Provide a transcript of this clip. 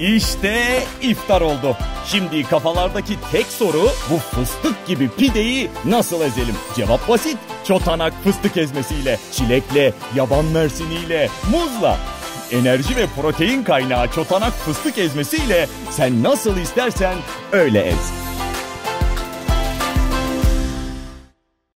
İşte iftar oldu. Şimdi kafalardaki tek soru bu fıstık gibi pideyi nasıl ezelim? Cevap basit. Çotanak fıstık ezmesiyle, çilekle, yaban mersiniyle, muzla. Enerji ve protein kaynağı çotanak fıstık ezmesiyle sen nasıl istersen öyle ez.